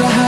wastelands,